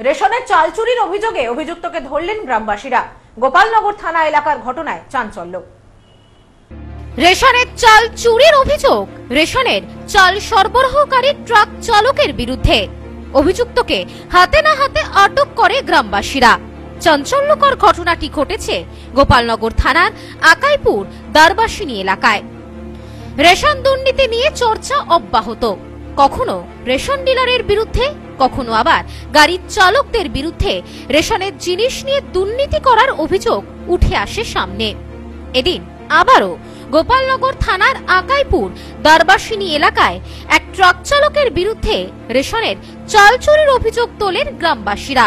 রেশনের চাল চুরির অভিযোগে অভিযুক্তকে ধরলেন গ্রামবাসীরা। গোপালনগর থানা এলাকার ঘটনায় চাঞ্চল্য। রেশনের চাল চুরির অভিযোগ, রেশনের চাল সরবরাহকারী ট্রাক চালকের বিরুদ্ধে। অভিযুক্তকে হাতে না হাতে আটক করে গ্রামবাসীরা। চাঞ্চল্যকর ঘটনাটি ঘটেছে গোপালনগর থানার আকাইপুর দারবাসিনী এলাকায়। রেশন দুর্নীতি নিয়ে চর্চা অব্যাহত। কখনো রেশন ডিলারের বিরুদ্ধে, কখনো আবার গাড়ির চালকদের বিরুদ্ধে রেশনের জিনিস নিয়ে দুর্নীতি করার অভিযোগ উঠে আসে সামনে। এদিন আবারও গোপালনগর থানার আকাইপুর দারবাসিনী এলাকায় এক ট্রাক চালকের বিরুদ্ধে রেশনের চাল চুরির অভিযোগ তোলেন গ্রামবাসীরা।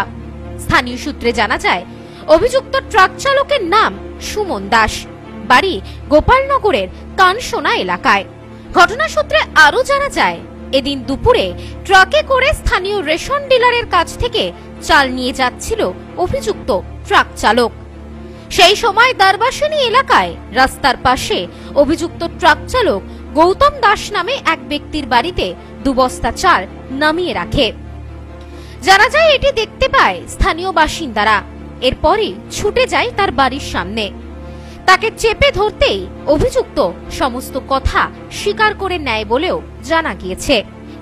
স্থানীয় সূত্রে জানা যায়, অভিযুক্ত ট্রাক চালকের নাম সুমন দাস। বাড়ি গোপালনগরের কানসোনা এলাকায়। ঘটনা সূত্রে আরও জানা যায় এদিন দুপুরে ট্রাকে করে স্থানীয় রেশন ডিলারের কাছ থেকে চাল নিয়ে যাচ্ছিল অভিযুক্ত ট্রাক চালক। সেই সময় দারবাসিনী এলাকায় রাস্তার পাশে অভিযুক্ত ট্রাক চালক গৌতম দাস নামে এক ব্যক্তির বাড়িতে দুবস্তা চাল নামিয়ে রাখে। জানা যায় এটি দেখতে পায় স্থানীয় বাসিন্দারা। এরপরই ছুটে যায় তার বাড়ির সামনে। তাকে চেপে ধরতেই অভিযুক্ত সমস্ত কথা স্বীকার করে নেয় বলেও জানা গিয়েছে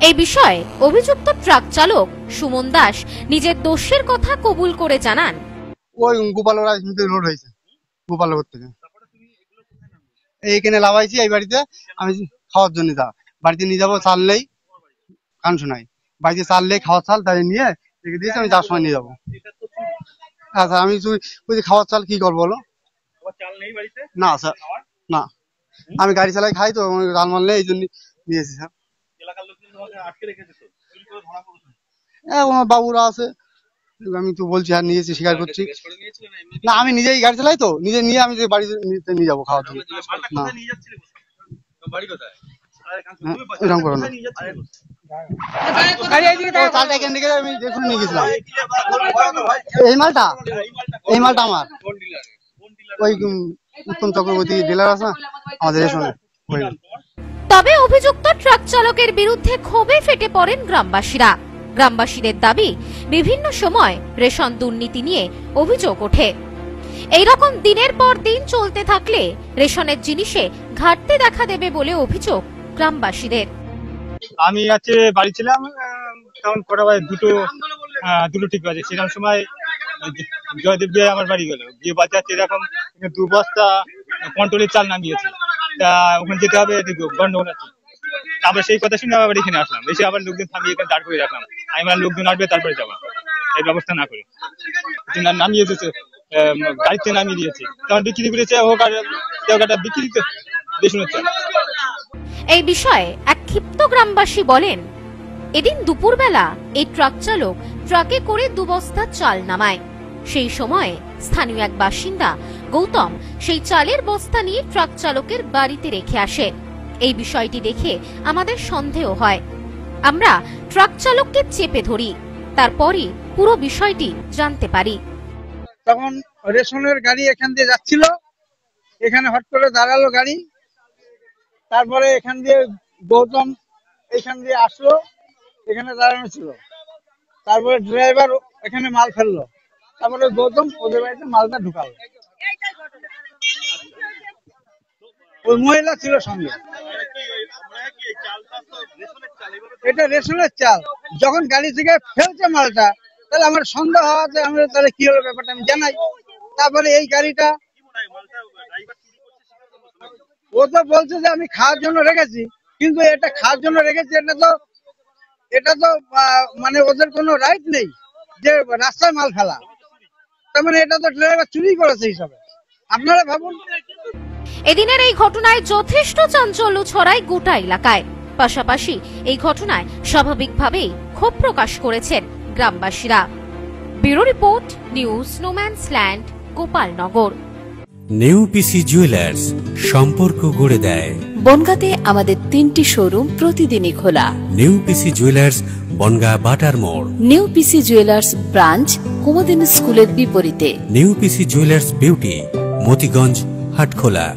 এই বিষয়ে অভিযুক্ত ট্রাক চালক সুমন দাস নিজের দোষের কথা কবুল করে জানান। ওই গোপাল রোড হয়েছে গোপাল থেকে। এইখানে লাভাইছি এই বাড়িতে আমি খাওয়ার জন্য যা। বাড়িতে নিয়ে যাব চাল নেই কান শোনাই বাড়িতে চাল নেই খাওয়ার চাল তাই নিয়ে রেখে দিয়েছি আমি যাওয়ার সময় নিয়ে যাব। আচ্ছা আমি তুই খাওয়ার চাল কি করব বলো? না স্যার না। আমি গাড়ি চালাই খাই তো আমার ডাল মাল নেই এই জন্য আমার বাবুরা আছে। আমি তো বলছি আর নিয়েছি স্বীকার করছি। না? আমি নিজেই গাড়ি চালাই তো? নিজে নিয়ে আমি যে বাড়িতে নিতে নিয়ে যাব খাওয়ার জন্য। না। হ্যাঁ, এরকম করো না। এখান থেকে আমি দেখুন নিয়ে গেছিলাম। এই মালটা এই মালটা? আমার। ওই উত্তম চক্রবর্তী ডিলার আছে না? আমাদের তবে অভিযুক্ত ট্রাক চালকের বিরুদ্ধে ক্ষোভে ফেটে পড়েন গ্রামবাসীরা। গ্রামবাসীদের দাবি, বিভিন্ন সময় রেশন দুর্নীতি নিয়ে অভিযোগ ওঠে। এইরকম দিনের পর দিন চলতে থাকলে রেশনের জিনিসে ঘাটতি দেখা দেবে বলে অভিযোগ গ্রামবাসীদের। আমি আছে বাড়ি ছিলাম তখন কটা বাজে, দুটো দুটো ঠিক বাজে। সেরকম সময় জয়দেব আমার বাড়ি গেল। গিয়ে বাচ্চা এরকম দু বস্তা কন্ট্রোলের চাল নামিয়েছে ওখানে যেতে হবে গন্ডগোল আছে তারপরে সেই কথা শুনে আবার এখানে আসলাম। এসে আবার লোকজন থামিয়ে এখানে দাঁড় করে রাখলাম। আমি বললাম, লোকজন আসবে তারপরে যাব। এই ব্যবস্থা না করে। নামিয়ে দিয়েছে গাড়িতে নামিয়ে দিয়েছে। তখন বিক্রি করেছে হোক আর বিক্রি দেশুনের চাল এই বিষয়ে এক ক্ষিপ্ত গ্রামবাসী বলেন এদিন দুপুরবেলা এই ট্রাক চালক ট্রাকে করে দুবস্তা চাল নামায়। সেই সময়ে স্থানীয় এক বাসিন্দা গৌতম সেই চালের বস্তা নিয়ে ট্রাক চালকের বাড়িতে রেখে আসে। এই বিষয়টি দেখে আমাদের সন্দেহ হয়। আমরা ট্রাক চালককে চেপে ধরি, তারপরই পুরো বিষয়টি জানতে পারি। তখন রেশনের গাড়ি এখান দিয়ে যাচ্ছিল, এখানে হট করে দাঁড়াল গাড়ি, তারপরে এখান দিয়ে গৌতম এখান দিয়ে আসলো, এখানে দাঁড়ানো ছিল। তারপরে ড্রাইভার এখানে মাল ফেলল, তারপরে গৌতম ওদের বাড়িতে মালটা ঢুকালো। ওই মহিলা ছিল সঙ্গে। এটা রেশনের চাল। যখন গাড়ি থেকে ফেলছে মালটা, তাহলে আমার সন্দেহ হওয়াতে আমি তাহলে কি ব্যাপারটা আমি জানাই। তারপরে এই গাড়িটা, ও তো বলছে যে আমি খাওয়ার জন্য রেখেছি, কিন্তু এটা খাওয়ার জন্য রেখেছি, এটা তো এটা তো মানে ওদের কোনো রাইট নেই যে রাস্তায় মাল ফেলা। তার মানে এটা তো ড্রাইভার চুরি করেছে হিসাবে আপনারা ভাবুন এদিনের এই ঘটনায় যথেষ্ট চাঞ্চল্য ছড়ায় গোটা এলাকায়। পাশাপাশি এই ঘটনায় স্বাভাবিকভাবেই ক্ষোভ প্রকাশ করেছেন গ্রামবাসীরা। Bureau report news snowman's land Gopalnagar. New PC jewellers সম্পর্ক গড়ে দেয়। বনগাঁতে আমাদের তিনটি শোরুম প্রতিদিনই খোলা। নিউ পিসি জুয়েলার্স বনগা বাটার মোড়। New PC jewellers branch Kumudini স্কুলের বিপরীতে। New PC jewellers beauty Motiganj Hatkhola.